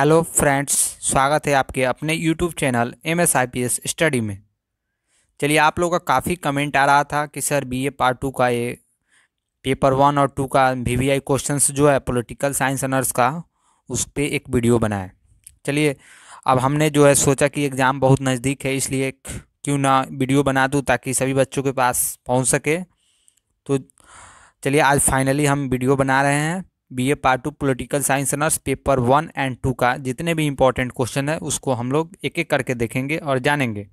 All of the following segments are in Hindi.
हेलो फ्रेंड्स, स्वागत है आपके अपने YouTube channel M S I P S study में। चलिए आप लोगों का काफ़ी कमेंट आ रहा था कि sir B A part two का ये पेपर वन और टू का वी वी आई क्वेश्चन जो है पॉलिटिकल साइंस ऑनर्स का, उस पर एक वीडियो बनाए चलिए, अब हमने जो है सोचा कि एग्ज़ाम बहुत नज़दीक है, इसलिए क्यों ना वीडियो बना दूँ ताकि सभी बच्चों के पास पहुँच सके। तो चलिए आज फाइनली हम वीडियो बना रहे हैं। B A part two political science honours paper one and two का जितने भी इंपॉर्टेंट क्वेश्चन है, उसको हम लोग एक एक करके देखेंगे और जानेंगे।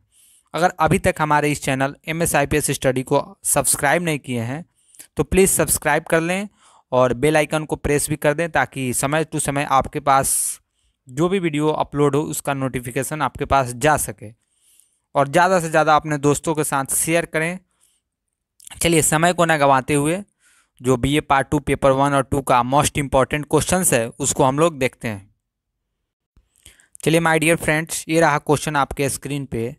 अगर अभी तक हमारे इस channel M S I P S study को सब्सक्राइब नहीं किए हैं तो प्लीज़ सब्सक्राइब कर लें और बेल आइकन को प्रेस भी कर दें ताकि समय टू समय आपके पास जो भी वीडियो अपलोड हो, उसका नोटिफिकेशन आपके पास जा सके। और ज़्यादा से ज़्यादा अपने दोस्तों के साथ शेयर करें। चलिए समय को ना गंवाते हुए जो B A part two paper one और टू का मोस्ट इंपॉर्टेंट क्वेश्चन है, उसको हम लोग देखते हैं। चलिए माय डियर फ्रेंड्स ये रहा क्वेश्चन आपके स्क्रीन पे।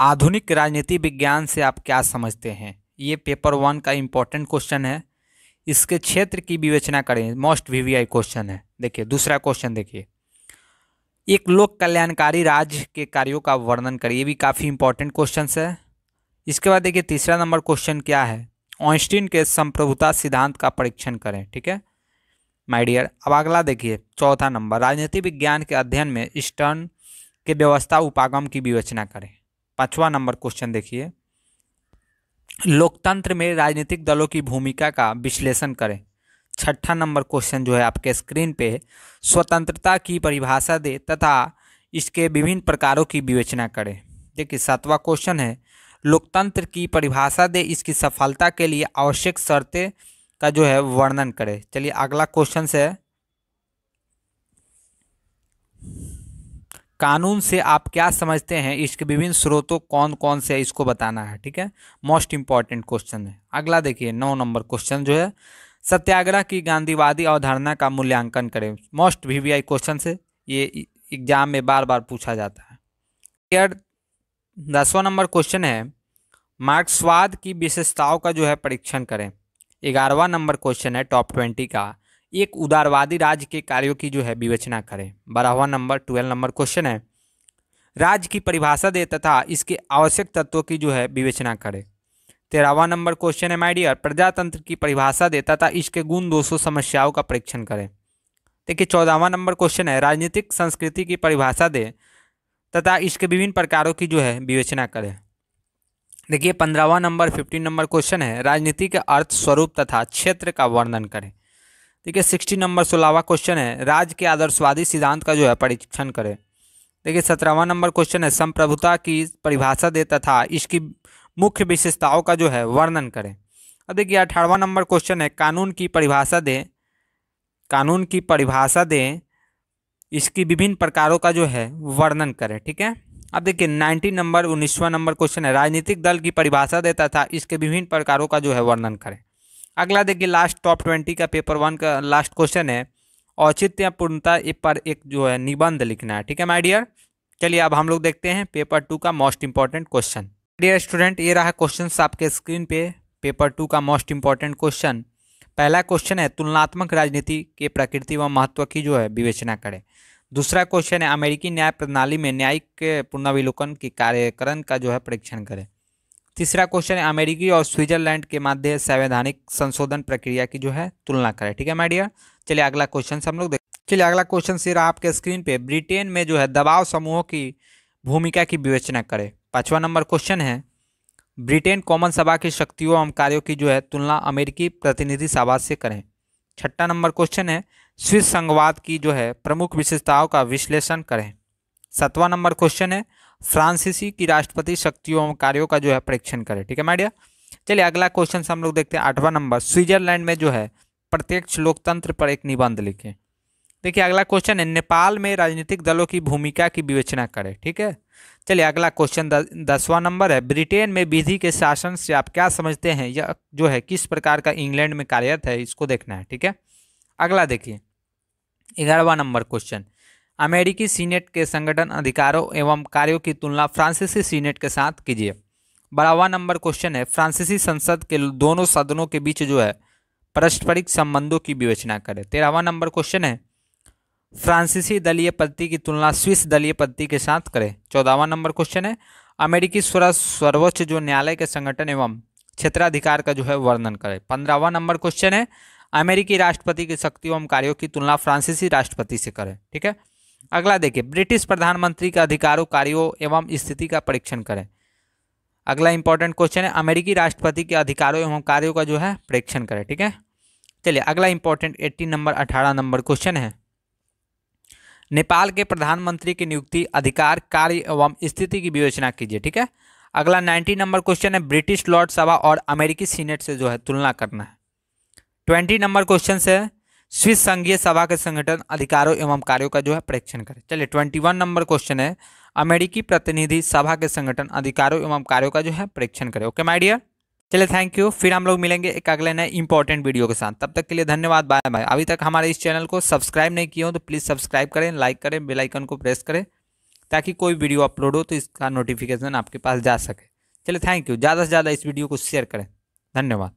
आधुनिक राजनीति विज्ञान से आप क्या समझते हैं? ये पेपर वन का इम्पोर्टेंट क्वेश्चन है। इसके क्षेत्र की विवेचना करें मोस्ट वीवीआई क्वेश्चन है। देखिए, दूसरा क्वेश्चन देखिए। एक लोक कल्याणकारी राज्य के कार्यों का वर्णन करिए, ये भी काफ़ी इंपॉर्टेंट क्वेश्चन है। इसके बाद देखिए, तीसरा नंबर क्वेश्चन क्या है? ऑइंस्टीन के संप्रभुता सिद्धांत का परीक्षण करें, ठीक है? माय डियर अब अगला देखिए, चौथा नंबर। राजनीति विज्ञान के अध्ययन में स्टर्न के व्यवस्था उपागम की विवेचना करें। पांचवा नंबर क्वेश्चन देखिए। लोकतंत्र में राजनीतिक दलों की भूमिका का विश्लेषण करें। छठा नंबर क्वेश्चन जो है आपके स्क्रीन पे स्वतंत्रता की परिभाषा दे तथा इसके विभिन्न प्रकारों की विवेचना करें। देखिए, सातवां क्वेश्चन है लोकतंत्र की परिभाषा दे, इसकी सफलता के लिए आवश्यक शर्तें का जो है वर्णन करें। चलिए अगला क्वेश्चन है कानून से आप क्या समझते हैं? इसके विभिन्न स्रोतों कौन कौन से है, इसको बताना है, ठीक है? मोस्ट इंपॉर्टेंट क्वेश्चन है। अगला देखिए, नौ नंबर क्वेश्चन जो है। सत्याग्रह की गांधीवादी अवधारणा का मूल्यांकन करें। मोस्ट वीवीआई क्वेश्चन से। ये एग्ज़ाम में बार बार पूछा जाता है। दसवां नंबर क्वेश्चन है मार्क्सवाद की विशेषताओं का जो है परीक्षण करें। ग्यारहवा नंबर क्वेश्चन है, टॉप ट्वेंटी का। एक उदारवादी राज्य के कार्यों की जो है विवेचना करें। बारहवा नंबर, ट्वेल्व नंबर क्वेश्चन है राज्य की परिभाषा दे तथा इसके आवश्यक तत्वों की जो है विवेचना करें। तेरहवा नंबर क्वेश्चन है माइडियर प्रजातंत्र की परिभाषा दे तथा इसके गुण दोषों समस्याओं का परीक्षण करें। देखिए, चौदहवा नंबर क्वेश्चन है, राजनीतिक संस्कृति की परिभाषा दे तथा इसके विभिन्न प्रकारों की जो है विवेचना करें। देखिए, पंद्रहवा नंबर फिफ्टीन नंबर क्वेश्चन है। राजनीति के अर्थ स्वरूप तथा क्षेत्र का वर्णन करें। देखिए सिक्सटी नंबर, सोलहवा क्वेश्चन है। राज्य के आदर्शवादी सिद्धांत का जो है परीक्षण करें। देखिए, सत्रहवा नंबर क्वेश्चन है। संप्रभुता की परिभाषा दे तथा इसकी मुख्य विशेषताओं का जो है वर्णन करें। अब देखिए, अठारहवा नंबर क्वेश्चन है। कानून की परिभाषा दें। कानून की परिभाषा दें इसकी विभिन्न प्रकारों का जो है, वर्णन करें, ठीक है? अब देखिए नाइन्टी नंबर, उन्नीसवा नंबर क्वेश्चन है। राजनीतिक दल की परिभाषा देता था, इसके विभिन्न प्रकारों का जो है वर्णन करें। अगला देखिए लास्ट टॉप ट्वेंटी का पेपर वन का लास्ट क्वेश्चन है। औचित्य पूर्णता पर एक जो है निबंध लिखना है, ठीक है माय डियर चलिए, अब हम लोग देखते हैं पेपर टू का most important question dear student ये रहा क्वेश्चन आपके स्क्रीन पे। पेपर टू का मोस्ट इंपॉर्टेंट क्वेश्चन पहला क्वेश्चन है, तुलनात्मक राजनीति के प्रकृति व महत्व की जो है, विवेचना करें। दूसरा क्वेश्चन है, अमेरिकी न्याय प्रणाली में न्यायिक पुनर्विलोकन की कार्यकरण का जो है, परीक्षण करें। तीसरा क्वेश्चन है, अमेरिकी और स्विट्जरलैंड के माध्य संवैधानिक संशोधन प्रक्रिया की जो है, तुलना करें। ठीक है माइडियर चलिए, अगला क्वेश्चन से हम लोग देख चलिए, अगला क्वेश्चन से रहा आपके स्क्रीन पे। ब्रिटेन में जो है, दबाव समूहों की भूमिका की विवेचना करें। पांचवा नंबर क्वेश्चन है ब्रिटेन कॉमन सभा की शक्तियों एवं कार्यों की जो है तुलना अमेरिकी प्रतिनिधि सभा से करें। छठा नंबर क्वेश्चन है, स्विस संघवाद की जो है प्रमुख विशेषताओं का विश्लेषण करें। सतवां नंबर क्वेश्चन है, फ्रांसीसी की राष्ट्रपति शक्तियों एवं कार्यों का जो है परीक्षण करें। ठीक है माइडिया चलिए, अगला क्वेश्चन हम लोग देखते हैं आठवां नंबर। स्विट्जरलैंड में जो है प्रत्यक्ष लोकतंत्र पर एक निबंध लिखें। देखिए, अगला क्वेश्चन है, नेपाल में राजनीतिक दलों की भूमिका की विवेचना करें। ठीक है? चलिए, अगला क्वेश्चन दसवां नंबर है। ब्रिटेन में विधि के शासन से आप क्या समझते हैं? यह जो है, किस प्रकार का इंग्लैंड में कार्यरत है, इसको देखना है, ठीक है? अगला देखिए, ग्यारहवा नंबर क्वेश्चन अमेरिकी सीनेट के संगठन अधिकारों एवं कार्यों की तुलना फ्रांसीसी सीनेट के साथ कीजिए। बारहवा नंबर क्वेश्चन है। फ्रांसीसी संसद के दोनों सदनों के बीच जो है, पारस्परिक संबंधों की विवेचना करें। तेरहवा नंबर क्वेश्चन है। फ्रांसीसी दलीय पद्धति की तुलना स्विस दलीय पद्धति के साथ करें। चौदहवा नंबर क्वेश्चन है। अमेरिकी सर्वोच्च जो न्यायालय के संगठन एवं क्षेत्राधिकार का जो है वर्णन करें। पंद्रहवा नंबर क्वेश्चन है। अमेरिकी राष्ट्रपति की शक्ति एवं कार्यों की तुलना फ्रांसीसी राष्ट्रपति से करें। ठीक है? अगला देखिए। ब्रिटिश प्रधानमंत्री के अधिकारों, कार्यों एवं स्थिति का परीक्षण करें। अगला इंपॉर्टेंट क्वेश्चन है। अमेरिकी राष्ट्रपति के अधिकारों एवं कार्यों का जो है परीक्षण करें। ठीक है? चलिए, अगला इंपॉर्टेंट एट्टी नंबर, अठारह नंबर क्वेश्चन है। नेपाल के प्रधानमंत्री की नियुक्ति, अधिकार, कार्य एवं स्थिति की विवेचना कीजिए, ठीक है? अगला नाइन्टी नंबर क्वेश्चन है, ब्रिटिश लॉर्ड सभा और अमेरिकी सीनेट से जो है तुलना करना है। ट्वेंटी नंबर क्वेश्चन से, स्विस संघीय सभा के संगठन, अधिकारों एवं कार्यों का जो है परीक्षण करें। चलिए, ट्वेंटी वन नंबर क्वेश्चन है, अमेरिकी प्रतिनिधि सभा के संगठन, अधिकारों एवं कार्यों का जो है परीक्षण करें। Okay, my dear? चलिए थैंक यू फिर हम लोग मिलेंगे एक अगले नए इंपॉर्टेंट वीडियो के साथ. तब तक के लिए धन्यवाद. बाय बाय अभी तक हमारे इस चैनल को सब्सक्राइब नहीं किया हो तो प्लीज़ सब्सक्राइब करें लाइक करें बेल आइकन को प्रेस करें ताकि कोई वीडियो अपलोड हो तो इसका नोटिफिकेशन आपके पास जा सके. चलिए थैंक यू ज़्यादा से ज़्यादा इस वीडियो को शेयर करें. धन्यवाद.